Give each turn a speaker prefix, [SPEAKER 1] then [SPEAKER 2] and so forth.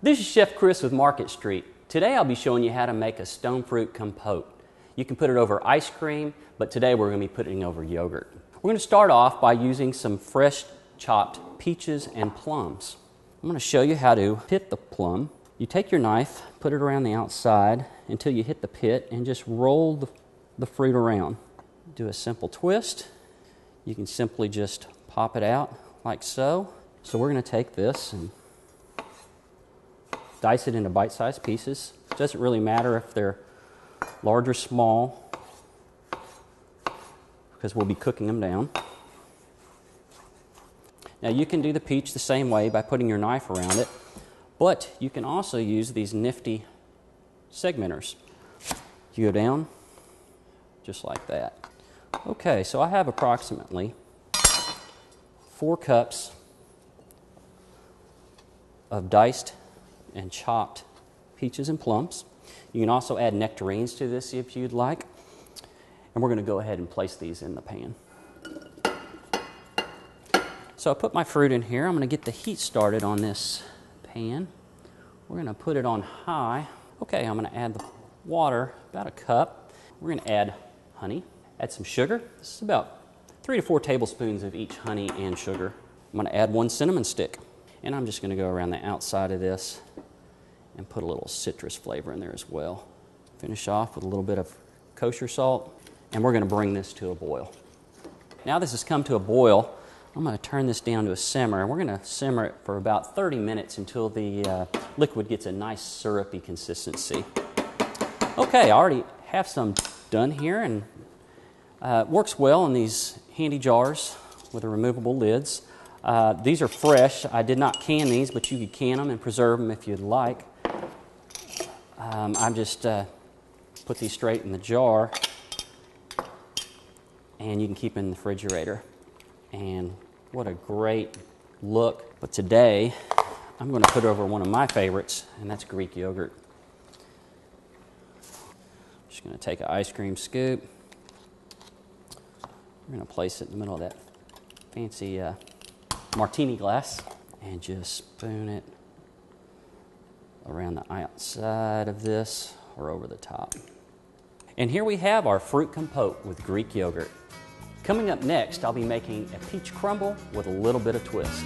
[SPEAKER 1] This is Chef Chris with Market Street. Today I'll be showing you how to make a stone fruit compote. You can put it over ice cream, but today we're going to be putting it over yogurt. We're going to start off by using some fresh chopped peaches and plums. I'm going to show you how to pit the plum. You take your knife, put it around the outside until you hit the pit, and just roll the, the fruit around. Do a simple twist. You can simply just pop it out like so. So we're going to take this and dice it into bite sized pieces. It doesn't really matter if they're large or small because we'll be cooking them down. Now you can do the peach the same way by putting your knife around it, but you can also use these nifty segmenters. You go down just like that. Okay, so I have approximately four cups of diced and chopped peaches and plums. You can also add nectarines to this if you'd like. And we're going to go ahead and place these in the pan. So I put my fruit in here. I'm going to get the heat started on this pan. We're going to put it on high. Okay, I'm going to add the water, about a cup. We're going to add honey, add some sugar. This is about three to four tablespoons of each honey and sugar. I'm going to add one cinnamon stick. And I'm just going to go around the outside of this and put a little citrus flavor in there as well. Finish off with a little bit of kosher salt, and we're going to bring this to a boil. Now this has come to a boil, I'm going to turn this down to a simmer, and we're going to simmer it for about 30 minutes until the uh, liquid gets a nice syrupy consistency. Okay, I already have some done here, and uh, works well in these handy jars with the removable lids. Uh, these are fresh. I did not can these, but you could can them and preserve them if you'd like. Um, I'm just uh, put these straight in the jar, and you can keep them in the refrigerator. And what a great look! But today, I'm going to put over one of my favorites, and that's Greek yogurt. Just going to take an ice cream scoop. We're going to place it in the middle of that fancy uh, martini glass and just spoon it around the outside of this or over the top. And here we have our fruit compote with Greek yogurt. Coming up next, I'll be making a peach crumble with a little bit of twist.